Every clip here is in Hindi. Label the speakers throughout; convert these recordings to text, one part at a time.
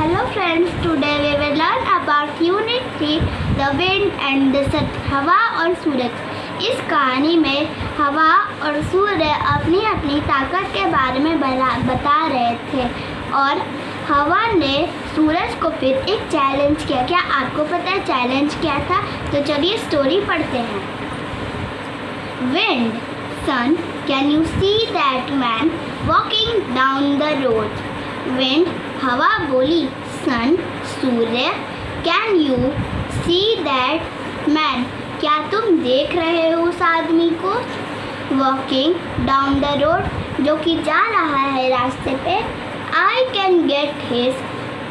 Speaker 1: Hello friends today we will learn about unit three the wind and the sun हवा और सूरज। इस कहानी में हवा और सूर्य अपनी अपनी ताकत के बारे में बता रहे थे और हवा ने सूरज को फिर एक चैलेंज किया। क्या आपको पता है चैलेंज क्या था? तो चलिए स्टोरी पढ़ते हैं। Wind sun can you see that man walking down the road wind हवा बोली, sun, Surya can you see that man क्या तुम देख रहे हो उस आदमी को? वॉकिंग डाउन द रोड जो कि जा रहा है रास्ते पे I can get his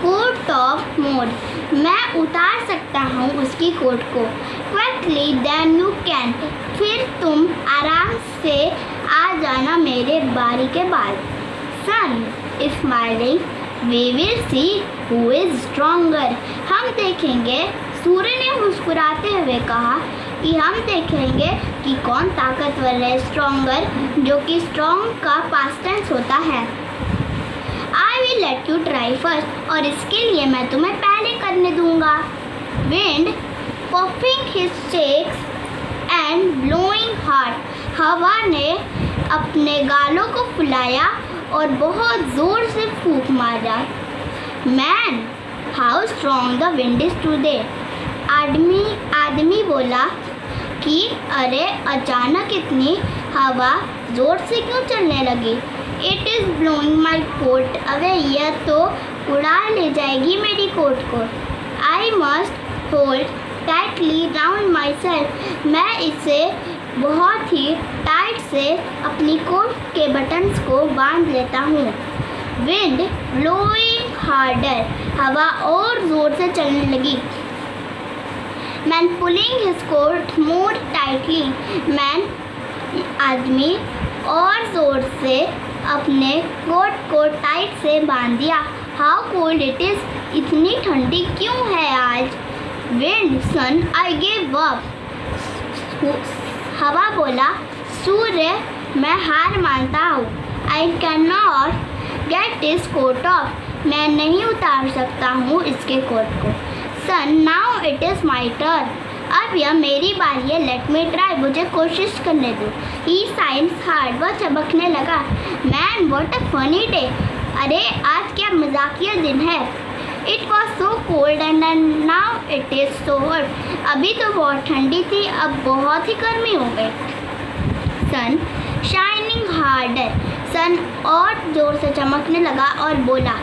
Speaker 1: coat off mode मैं उतार सकता हूँ उसकी कोट को। क्विकली देन यू कैन फिर तुम आराम से आ जाना मेरे बारी के बाद। Sun smiling we will see who is stronger हम देखेंगे, सूर्य ने मुस्कुराते हुए कहा कि हम देखेंगे कि कौन ताकतवर है स्ट्रोंगर जो कि स्ट्रॉन्ग का पास्ट टेंस होता है। I will let you try first और इसके लिए मैं तुम्हें पहले करने दूँगा। Wind puffing his cheeks and blowing hard हवा ने अपने गालों को फुलाया और बहुत ज़ोर से फूक मारा। Man how strong the wind is today आदमी आदमी बोला कि, अरे, अचानक इतनी हवा ज़ोर से क्यों चलने लगी? It is blowing my coat अबे यह तो उड़ा ले जाएगी मेरी कोट को। I must hold tightly round myself मैं इसे बहुत ही टाइट से अपनी कोट के बटन्स को बाँध लेता हूँ। विंड ब्लोइंग हार्डर हवा और ज़ोर से चलने लगी। Man pulling his coat more tightly man आदमी और ज़ोर से अपने कोट को टाइट से बाँध दिया। हाउ कोल्ड इट इज़ इतनी ठंडी क्यों है आज? Wind sun I gave up हवा बोला, सूर्य, मैं हार मानता हूँ। I can not get his coat off मैं नहीं उतार सकता हूँ इसके कोट को। Sun now it is my turn अब यह मेरी बारी है। लेट मी ट्राई मुझे कोशिश करने दो। ही साइंस हार्ड वह चमकने लगा। Man what a funny day अरे, आज क्या मजाकिया दिन है। It was so cold and now it is so hot अभी तो बहुत ठंडी थी, अब बहुत ही गर्मी हो गई। सन शाइनिंग हार्डर सन और ज़ोर से चमकने लगा और बोला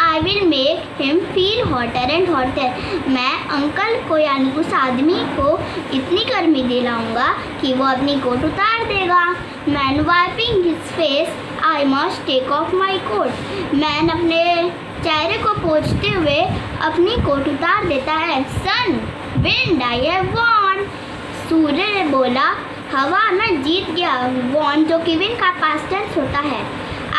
Speaker 1: I will make him feel hotter and hotter मैं अंकल को यानी उस आदमी को इतनी गर्मी दिलाऊँगा कि वो अपनी कोट उतार देगा। Man wiping his face I must take off my coat man अपने चेहरे को पोंछते हुए अपनी कोट उतार देता है। Sun wind I have won सूर्य ने बोला, हवा मैं जीत गया वॉन जो कि विन का पास्ट टेंस होता है।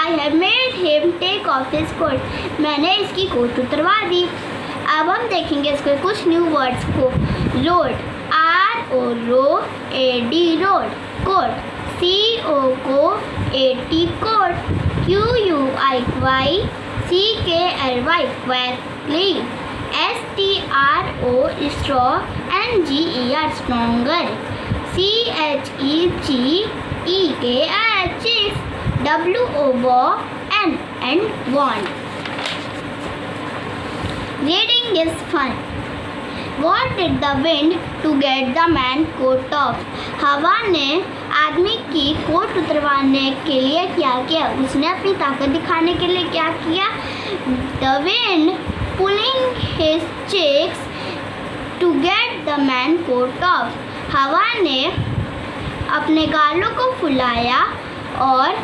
Speaker 1: I have made him take off his coat मैंने इसकी कोट उतरवा दी। अब हम देखेंगे इसके कुछ न्यू वर्ड्स को। Road R O row A D road coat C O को A T coat Q U I Y C K L Y quickly S T R O straw N G E R stronger C H E G E K H chief W O war and and want. Reading is fun. What did the wind to get the man coat off? हवा ने आदमी की कोट उतरवाने के लिए क्या किया? उसने अपनी ताकत दिखाने के लिए क्या किया? The wind pulling his cheeks to get the man coat off हवा ने अपने गालों को फुलाया और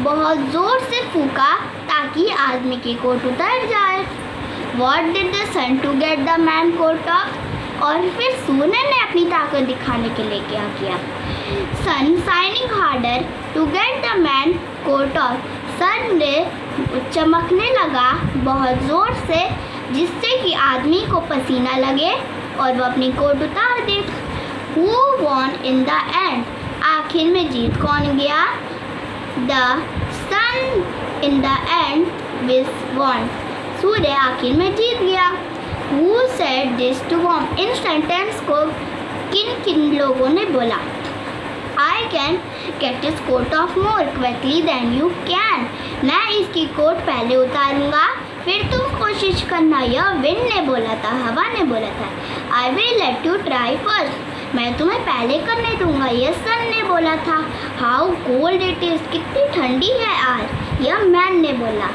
Speaker 1: बहुत ज़ोर से फूका ताकि आदमी की कोट उतर जाए। What did the sun to get the man coat off और फिर सूर्य ने अपनी ताकत दिखाने के लिए क्या किया? Sun shining harder to get the man coat off sun ने चमकने लगा, बहुत ज़ोर से, जिससे कि आदमी को पसीना लगे और वो अपनी कोट उतार दे। Who won in the end आखिर में जीत कौन गया? The sun in the end was won सूर्य आखिर में जीत गया। Who said this to whom in sentence को किन किन लोगों ने बोला? I can get this coat off more quickly than you can मैं इसकी कोट पहले उतारूँगा, फिर तुम कोशिश करना, यह विंड ने बोला था, हवा ने बोला था। I will let you try first मैं तुम्हें पहले करने दूँगा, यह सन ने बोला था। हाउ कोल्ड इट इज़ कितनी ठंडी है आज, यह मैन ने बोला।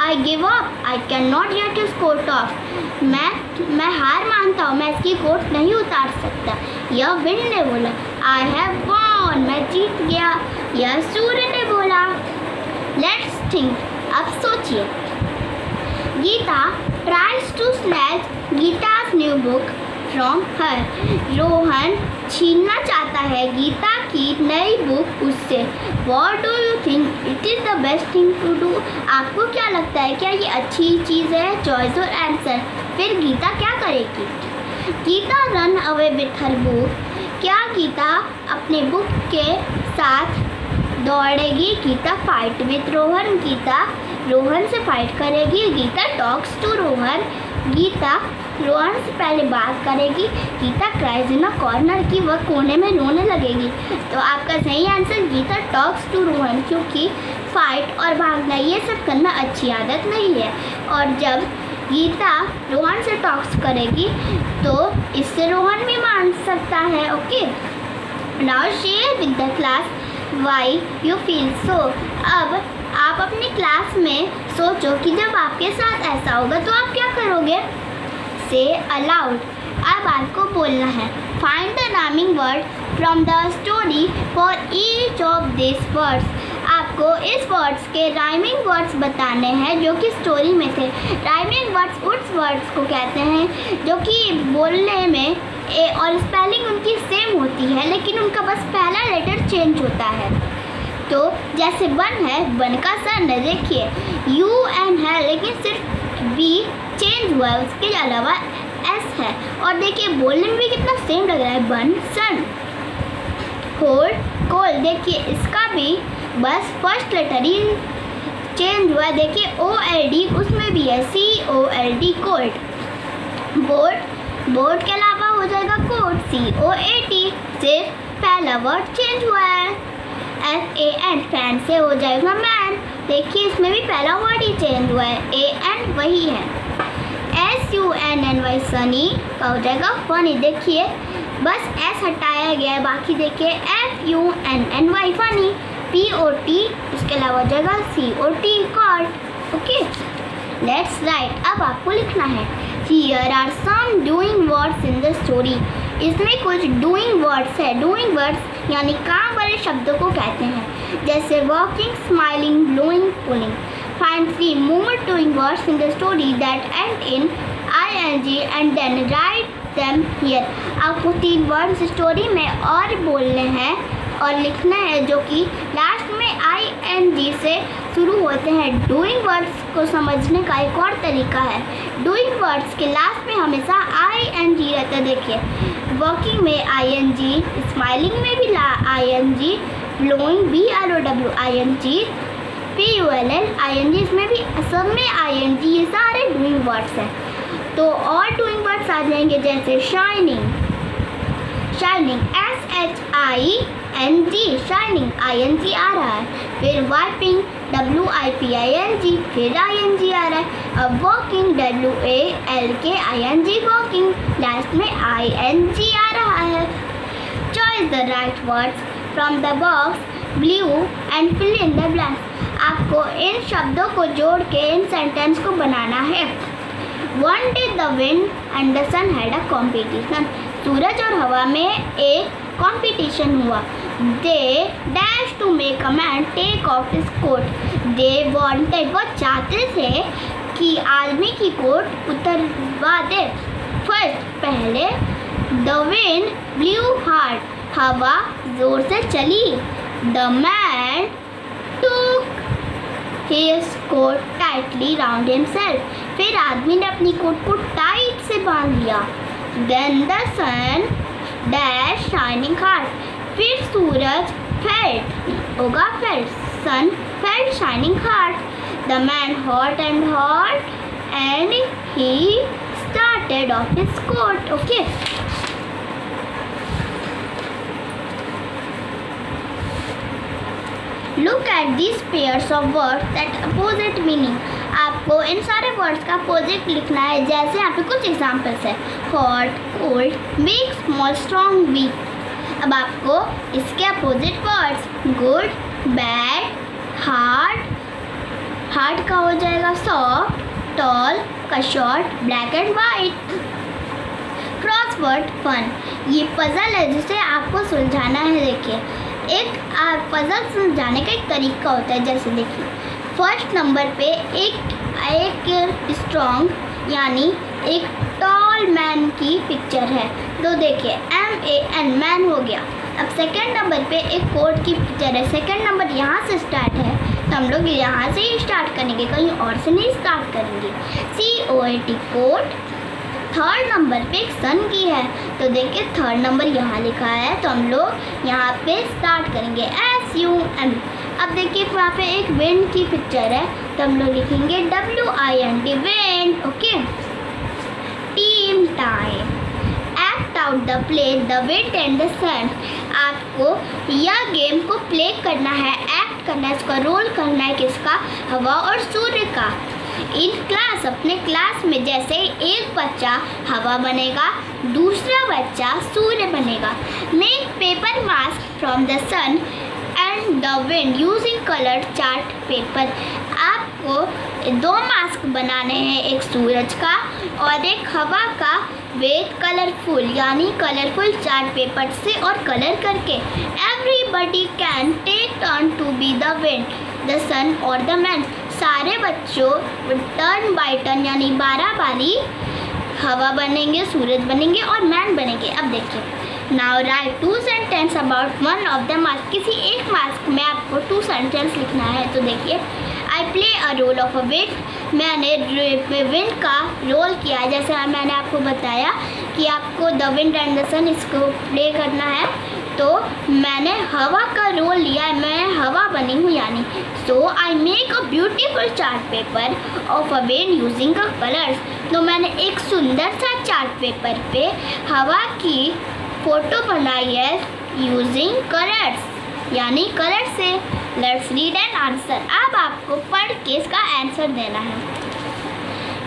Speaker 1: I give up I can not get this coat off मैं मैं हार मानता हूँ, मैं इसकी कोट नहीं उतार सकता, यह विंड ने बोला। आई हैव वॉन मैं जीत गया। यह सूर्य ने बोला लेट्स थिंक अब सोचिए। Geeta tries to snatch गीता's new book from her Rohan छीनना चाहता है गीता की नई बुक उससे। What do you think it is the best thing to do आपको क्या लगता है, क्या ये अच्छी चीज़ है? चॉइस और आंसर फिर गीता क्या करेगी? Geeta run away with her book क्या गीता अपने बुक के साथ दौड़ेगी? Geeta fight with Rohan. Gita Rohan से फाइट करेगी। Geeta talks to Rohan. Gita Rohan से पहले बात करेगी। गीता क्राइज इन कॉर्नर की वह कोने में रोने लगेगी। तो आपका सही answer Geeta talks to Rohan क्योंकि फाइट और भागना, ये सब करना अच्छी आदत नहीं है। और जब गीता रोहन से टॉक्स करेगी तो इससे रोहन भी मान सकता है okay now share with the class why you feel so अब आप अपनी क्लास में सोचो कि जब आपके साथ ऐसा होगा तो आप क्या करोगे? से अलाउड अब आपको बोलना है find the rhyming word from the story for each of this words आपको इस वर्ड्स के राइमिंग वर्ड्स बताने हैं, जो कि स्टोरी में थे। राइमिंग वर्ड्स उस वर्ड्स को कहते हैं, जो कि बोलने में ए और स्पेलिंग उनकी सेम होती है, लेकिन उनका बस पहला लेटर चेंज होता है। तो जैसे वन है वन का सन है, देखिए। यू एन है, लेकिन सिर्फ़ बी चेंज हुआ है, उसके अलावा एस है। और देखिए, बोलने में भी कितना सेम लग रहा है वन सन। होल्ड कोल देखिए, इसका भी बस फ़र्स्ट लेटर ही चेंज हुआ है। देखिए ओ एल डी उसमें भी है C O L D cold board board के अलावा हो जाएगा code C O A T सिर्फ़ पहला वर्ड चेंज हुआ है। एफ़ ए एन फ़ैन से हो जाएगा मैन देखिए, इसमें भी पहला वर्ड ही चेंज हुआ है। ए एन वही है। S U N N Y sunny का हो जाएगा फनी देखिए, बस एस हटाया गया है। बाकी देखिए F U N N Y funny P O T इसके अलावा हो जाएगा C O T cot okay let's write अब आपको लिखना है। Here are some doing words in the story इसमें कुछ डूइंग वर्ड्स है। डूइंग वर्ड्स यानी काम वाले शब्दों को कहते हैं। जैसे working smiling blowing pulling find three more doing words in the story that end in I N G and then write them here आपको तीन वर्ड्स स्टोरी में और बोलने हैं और लिखना है जो कि आई एन जी से शुरू होते हैं। डूइंग वर्ड्स को समझने का एक और तरीका है। डूइंग वर्ड्स के लास्ट में हमेशा आई एन जी रहता है। देखिए, वर्किंग में आई एन जी, स्माइलिंग में भी I N G, blowing B R O W I N G, P U L L I N G, इसमें भी सब में आई एन जी, ये सारे डूइंग वर्ड्स हैं। तो और डूइंग वर्ड्स आ जाएँगे, जैसे shining shining S H I N G shining I N G आ रहा है। फिर wiping W I P I N G फिर आई एन जी आ रहा है अब walking W A L K I N G walking last में आई एन जी आ रहा है। Choice the right words from the box blue and fill in the blank आपको इन शब्दों को जोड़ के इन सेंटेंस को बनाना है। One day the wind and the sun had a competition सूरज और हवा में एक कॉम्पिटिशन हुआ। They dash to make a man take off his coat they wanted वो चाहते थे कि आदमी की कोट उतरवा दे। फ़र्स्ट पहले द विंड ब्लू हार्ड हवा ज़ोर से चली। The man took his coat tightly round himself फिर आदमी ने अपनी कोट को टाइट से बाँध लिया। Then the sun dash shining hard फिर सूरज फेल्ट होगा felt sun felt shining hard the man hot and hot and he started off his coat, okay. Look at this pairs of words that opposite meaning आपको इन सारे वर्ड्स का अपोजिट लिखना है, जैसे यहाँ पे कुछ एग्जाम्पल्स है. Hot cold weak small strong weak अब आपको इसके opposite words good bad hard hard का हो जाएगा सॉफ्ट टॉल का short black and white crossword fun ये पजल है जिसे आपको सुलझाना है, देखिए। एक पजल सुलझाने का एक तरीका होता है, जैसे देखिए। फ़र्स्ट नंबर पे एक एक स्ट्रॉन्ग यानी एक टॉल मैन की पिक्चर है। तो देखिए एम ए एन मैन हो गया। अब सेकंड नंबर पे एक कोट की पिक्चर है। सेकंड नंबर यहाँ से स्टार्ट है। तो हम लोग यहाँ से ही स्टार्ट करेंगे। कहीं और से नहीं स्टार्ट करेंगे। C O A T coat third number पे एक सन की है। तो देखिए थर्ड नंबर यहाँ लिखा है। तो हम लोग यहाँ पे स्टार्ट करेंगे। एस यू एम अब देखिए, वहाँ पे एक विंड की पिक्चर है। तो हम लोग लिखेंगे W I N T wind okay time act out the play the wind and the sun आपको यह गेम को प्ले करना है एक्ट करना है, इसका रोल करना है किसका हवा और सूर्य का। इन क्लास अपने क्लास में जैसे एक बच्चा हवा बनेगा, दूसरा बच्चा सूर्य बनेगा। Make paper mask from the sun and the wind using colour chart paper आपको दो मास्क बनाने हैं, एक सूरज का और एक हवा का, वेद कलरफुल यानी कलरफुल चार्ट पेपर से और कलर करके। Everybody can take turn to be the wind the sun और द मैन सारे बच्चों टर्न बाय टर्न यानी बारह बारी हवा बनेंगे, सूरज बनेंगे और मैन बनेंगे। अब देखिए। Now write two sentence about one of the mask किसी एक मास्क में आपको टू सेंटेंस लिखना है तो देखिए। I play a role of a wind मैंने विंड का रोल किया। जैसे मैंने आपको बताया कि आपको the wind and the sun इसको प्ले करना है तो मैंने हवा का रोल लिया है। मैं हवा बनी हूँ यानी। So I make a beautiful chart paper of a vane using a colours तो मैंने एक सुंदर सा चार्ट पेपर पे हवा की फ़ोटो बनाई है यूजिंग कलर्स यानी कलर से। लेट्स रीड एन आंसर अब आपको पढ़ के इसका आंसर देना है।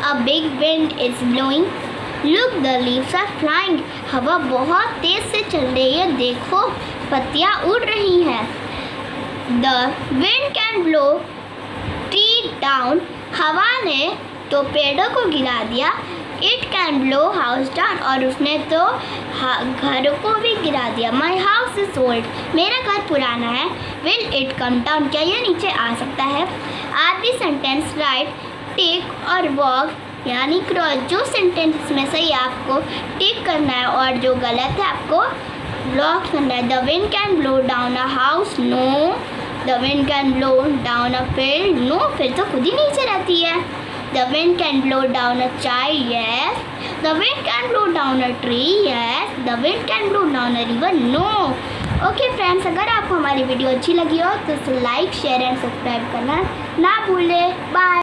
Speaker 1: A big wind is blowing look the leaves are flying हवा बहुत तेज से चल रही है। देखो, पत्तियाँ उड़ रही हैं। The wind can blow tree down हवा ने तो पेड़ों को गिरा दिया। It can blow house down और उसने तो घर को भी गिरा दिया। माई हाउस इज़ ओल्ड मेरा घर पुराना है। विल इट कम डाउन क्या ये नीचे आ सकता है? आदि सेंटेंस राइट टेक और वॉक यानी क्रॉस जो सेंटेंस में सही आपको टिक करना है और जो गलत है, आपको ब्लॉक करना है। The wind can blow down a house no the wind can blow down a field no फिर तो खुद ही नीचे रहती है। The wind can blow down a child yes the wind can blow down a tree yes the wind can blow down a river no okay friends अगर आपको हमारी वीडियो अच्छी लगी हो तो इसे लाइक शेयर एंड सब्सक्राइब करना ना भूलें। बाय